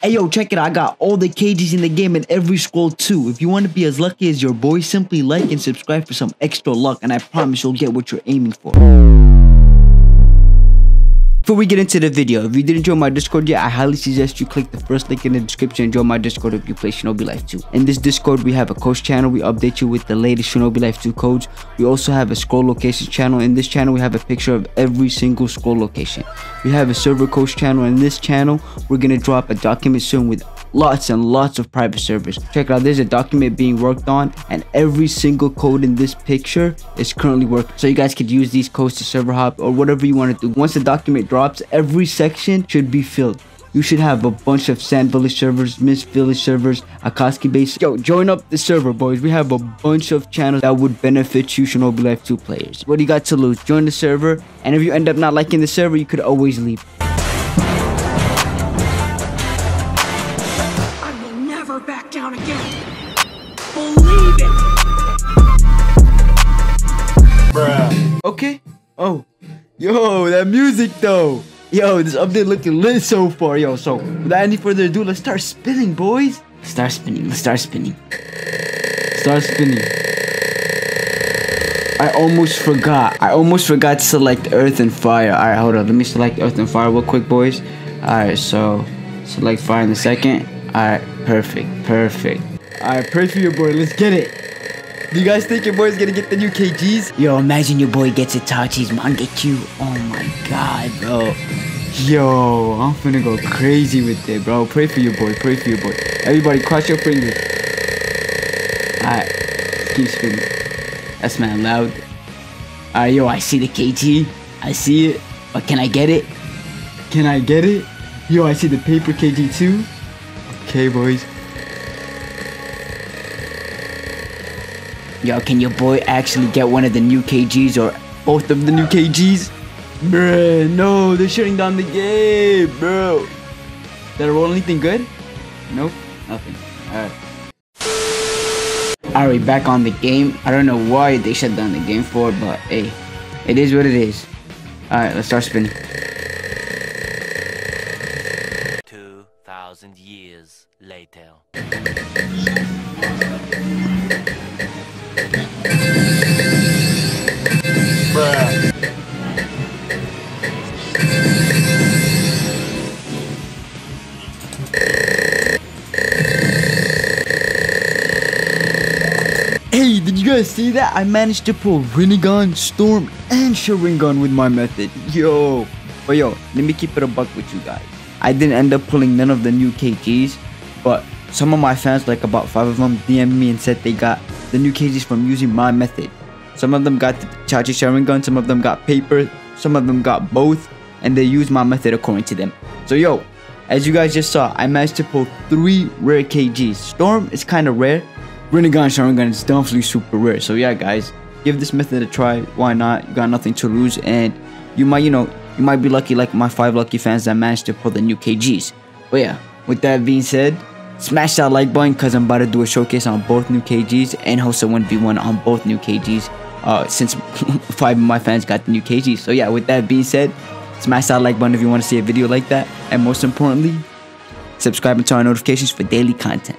Hey yo, check it. I got all the KGs in the game and every scroll too. If you want to be as lucky as your boy, simply like and subscribe for some extra luck, and I promise you'll get what you're aiming for. Before we get into the video, if you didn't join my Discord yet, I highly suggest you click the first link in the description and join my Discord if you play Shinobi Life 2. In this Discord, we have a coach channel. We update you with the latest Shinobi Life 2 codes. We also have a scroll location channel. In this channel, we have a picture of every single scroll location. We have a server coach channel. In this channel, we're going to drop a document soon with lots and lots of private servers. Check out, there's a document being worked on and every single code in this picture is currently working. So you guys could use these codes to server hop or whatever you want to do. Once the document drops, every section should be filled. You should have a bunch of Sand Village servers, Mist Village servers, Akatsuki base. Yo, join up the server, boys. We have a bunch of channels that would benefit you Shinobi Life 2 players. What do you got to lose? Join the server, and if you end up not liking the server, you could always leave. Believe it. Bruh. Okay. Oh. Yo, that music though. Yo, this update looking lit so far. Yo, so without any further ado, let's start spinning, boys. Start spinning. Let's start spinning. Start spinning. I almost forgot. I almost forgot to select Earth and Fire. Alright, hold on. Let me select Earth and Fire real quick, boys. Alright, so select Fire in a second. Alright, perfect, perfect. Alright, pray for your boy, let's get it. Do you guys think your boy's gonna get the new KGs? Yo, imagine your boy gets Itachi's Mangekyou. Oh my god, bro. Yo, I'm finna go crazy with it, bro. Pray for your boy, pray for your boy. Everybody, cross your fingers. Alright, keep spinning. That's man loud. Alright, yo, I see the KG. I see it. But can I get it? Can I get it? Yo, I see the paper KG too. Okay, boys. Yo, can your boy actually get one of the new KGs or both of the new KGs? Bruh, no, they're shutting down the game, bro. Did I roll anything good? Nope, nothing. Alright. Alright, back on the game. I don't know why they shut down the game for, but hey, it is what it is. Alright, let's start spinning. Did you guys see that? I managed to pull Rinnegan, Storm, and Sharingan with my method. Yo. But yo, let me keep it a buck with you guys. I didn't end up pulling none of the new KGs, but some of my fans, like about five of them, DM'd me and said they got the new KGs from using my method. Some of them got the Itachi Sharingan, some of them got paper, some of them got both, and they used my method according to them. So yo, as you guys just saw, I managed to pull three rare KGs. Storm is kind of rare. Rinnegan Sharingan is definitely super rare. So yeah, guys, give this method a try. Why not? You got nothing to lose, and you might, you know, you might be lucky like my 5 lucky fans that managed to pull the new KGs. But yeah, with that being said, smash that like button because I'm about to do a showcase on both new KGs and host a 1v1 on both new KGs uh, since 5 of my fans got the new KGs. So yeah, with that being said, smash that like button if you want to see a video like that. And most importantly, subscribe and turn on notifications for daily content.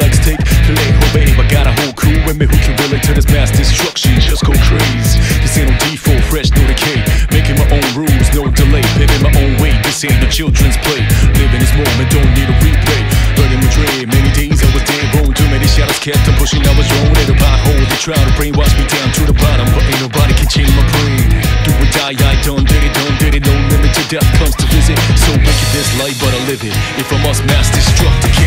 like steak, filet, oh babe. I got a whole crew with me who can relate to this mass destruction. Just go crazy. This ain't no default, fresh, no decay. Making my own rules, no delay. Paving my own way. This ain't no children's play. Living this moment, don't need a replay. Learning Madrid, many days I was dead wrong. Too many shadows kept on pushing. I was wrong in a pothole. They try to brainwash me down to the bottom, but ain't nobody can change my brain. Do or die, I done did it, done did it. No limit to death comes this life, but I live it. If I must mass destruct,